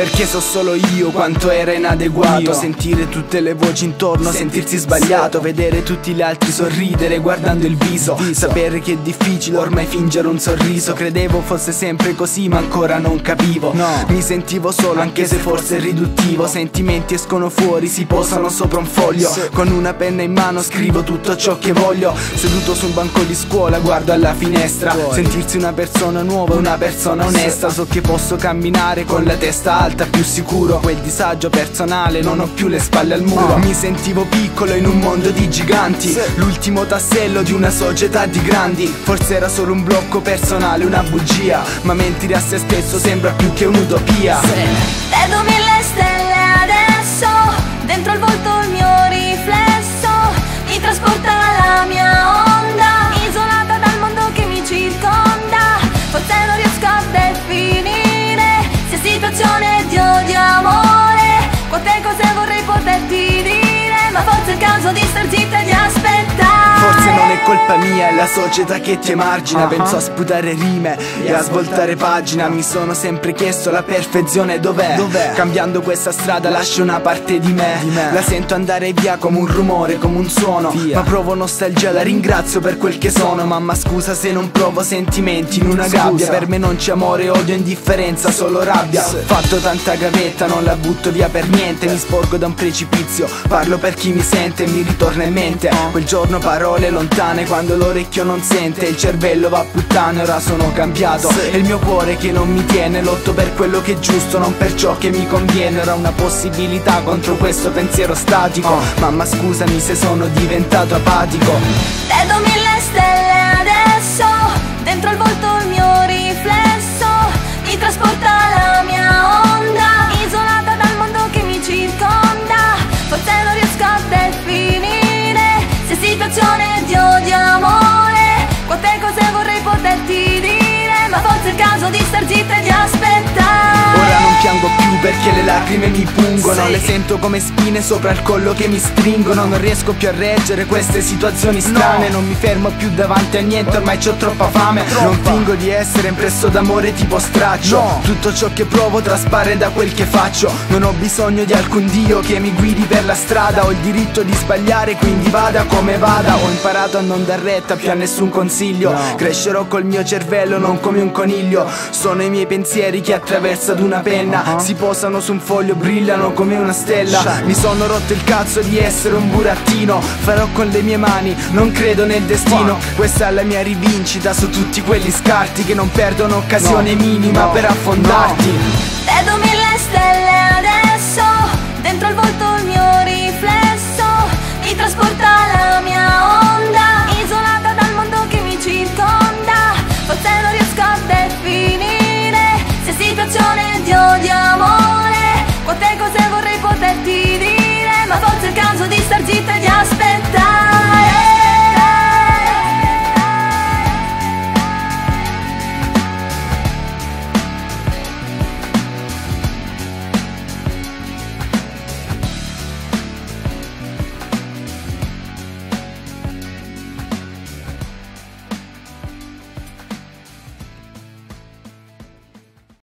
Perché so solo io quanto era inadeguato. Sentire tutte le voci intorno, sentirsi sbagliato Vedere tutti gli altri sorridere guardando il viso. Sapere che è difficile ormai fingere un sorriso. Credevo fosse sempre così ma ancora non capivo. No. Mi sentivo solo anche se forse riduttivo. Sentimenti escono fuori, si posano sopra un foglio. Con una penna in mano scrivo tutto ciò che voglio. Seduto sul banco di scuola guardo alla finestra. Sentirsi una persona nuova, una persona onesta. So che posso camminare con la testa alta più sicuro. Quel disagio personale non ho più le spalle al muro. Mi sentivo piccolo in un mondo di giganti. L'ultimo tassello di una società di grandi. Forse era solo un blocco personale, una bugia. Ma mentire a se stesso sembra più che un'utopia. Vedo mille stelle star mia, è la società che ti emargina. Penso a sputare rime e a svoltare pagina. Mi sono sempre chiesto la perfezione dov'è? Dov'è? Cambiando questa strada lascio una parte di me. di me. La sento andare via come un rumore, come un suono. Via. Ma provo nostalgia, la ringrazio per quel che sono. Mamma scusa se non provo sentimenti in una scusa. gabbia. Per me non c'è amore, odio, indifferenza, solo rabbia. Sì. Fatto tanta gavetta, non la butto via per niente. Mi sporgo da un precipizio, parlo per chi mi sente Mi ritorna in mente. Quel giorno parole lontane quando l'orecchio non sente Il cervello va a puttane, ora sono cambiato. È il mio cuore che non mi tiene Lotto per quello che è giusto, non per ciò che mi conviene. Ora una possibilità contro questo pensiero statico. Oh. Mamma scusami se sono diventato apatico. Vedo mille stelle adesso Dentro il volto il mio forse è il caso perché le lacrime mi pungono. Le sento come spine sopra il collo che mi stringono. Non riesco più a reggere queste situazioni strane. Non mi fermo più davanti a niente, ormai c'ho troppa fame. Non fingo di essere impresso d'amore tipo straccio. Tutto ciò che provo traspare da quel che faccio. Non ho bisogno di alcun dio che mi guidi per la strada. Ho il diritto di sbagliare quindi vada come vada. Ho imparato a non dar retta più a nessun consiglio. Crescerò col mio cervello non come un coniglio. Sono i miei pensieri che attraverso ad una penna. Uh-huh. Si posano su un foglio, brillano come una stella. Mi sono rotto il cazzo di essere un burattino. Farò con le mie mani, non credo nel destino. Questa è la mia rivincita su tutti quelli scarti Che non perdono occasione minima per affondarti. Vedo mille stelle adesso Dentro il volto il mio riflesso. Mi trasporta